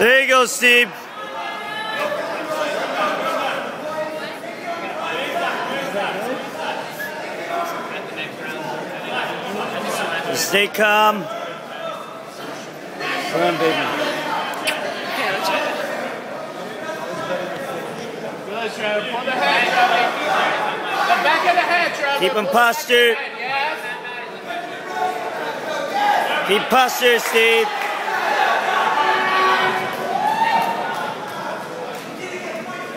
There you go, Steve. Stay calm. Come on, baby. Good, Trevor. Pull the head, Trevor. The back of the head, Trevor. Keep him Pull the back of the postured. head, Yes. Keep posture, Steve.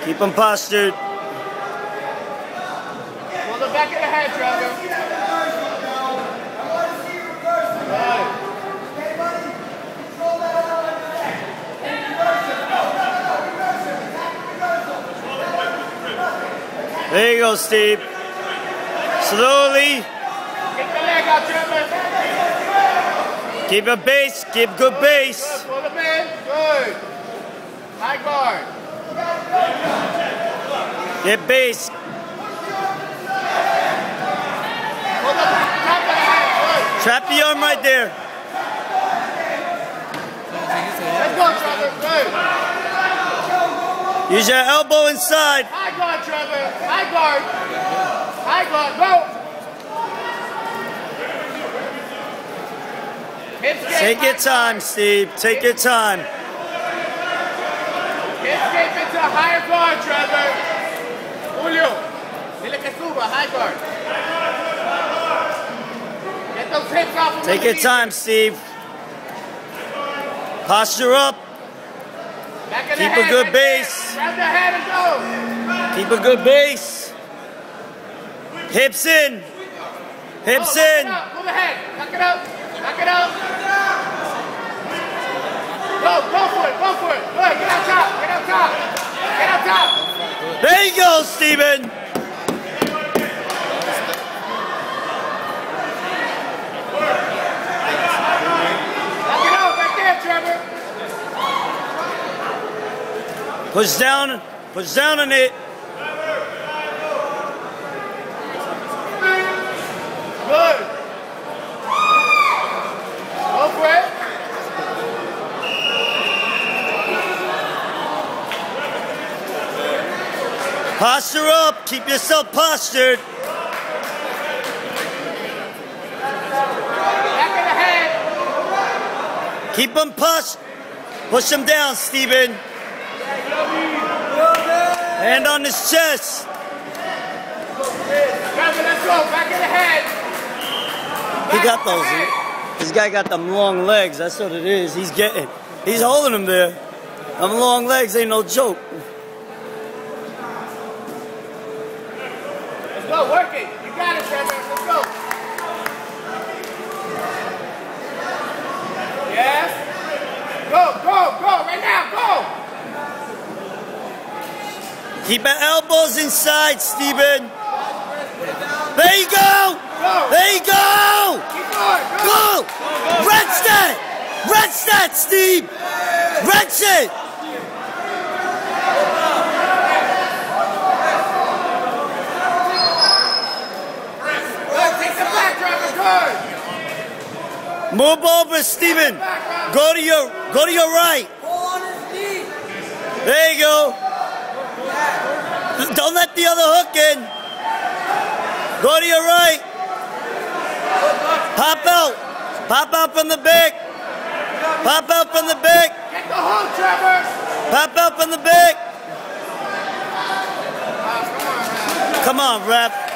Keep him postured. Pull the back of the head, Trevor. There you go, Steve. Slowly. Get the leg out, Trevor. Keep a base. Keep good base. Good. Pull him in. Good. High guard. Get base. Pull the top of the head. Good. Trap the arm right there. Let's go, Trevor. Good. Use your elbow inside. High guard, Trevor. High guard. High guard. Go. Take your time. Steve. Take your time. Hip escape into a higher guard, Trevor. Julio. Dile que suba. High guard. Get those hips off of Take your knees. time, Steve. Posture up. Back of the Keep a good right base. Grab the head and go. Keep a good base. Hips in. Hips oh, Go, lock it in. Move the head. Lock it up. Lock it up. Go, go for it. Go for it. Good. Get out top. Get out top. Get out top. There you go, Steven. Lock it. Back there, Trevor. Push down. Push down on it. Good. Go for it. Posture up. Keep yourself postured. Keep him push. Push him down, Steven. Hand on his chest. He got those. This guy got them long legs. That's what it is. He's getting. He's holding them there. Them long legs ain't no joke. Let's go. Work it. You got it, Trevor. Let's go. Yes. Go, go, go. Right now. Go. Keep your elbows inside, Steven. There you go. There you go. Go. Go. Wrench that. Wrench that, Steve. Wrench it. Good. Take the back, Trevor. Good. Move over, Steven. Go to your go to your right. There you go. Don't let the other hook in. Go to your right. Pop out. Pop out from the back. Pop out from the back. Get the hook, Trevor. Pop out from the back. Come on, ref. Going,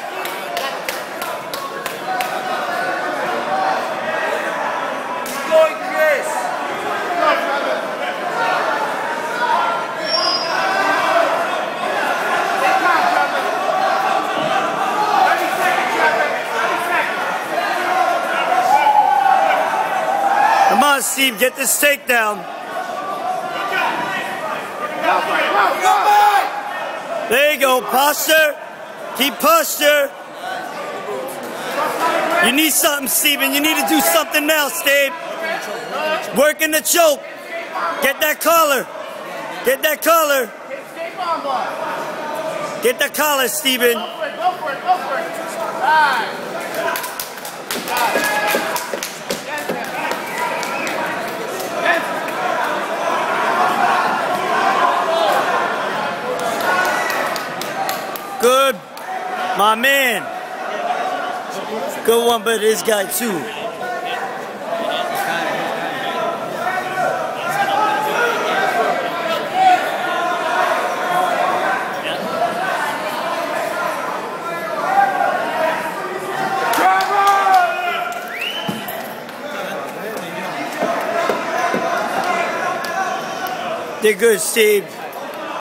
Chris. Go, Trevor. Take time, Trevor. 30 seconds, Trevor. 30 seconds. Come on, Steve. Get this takedown. There you go. Posture. Keep posture. You need something, Steven. You need to do something now, Steve. Working the choke. Get that collar. Get that collar. Get that collar, Steven. Go for it, go for it, go for it. Good, my man. Good one, but this guy too. They're good, Steve.